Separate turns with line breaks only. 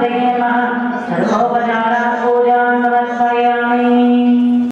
Saraswati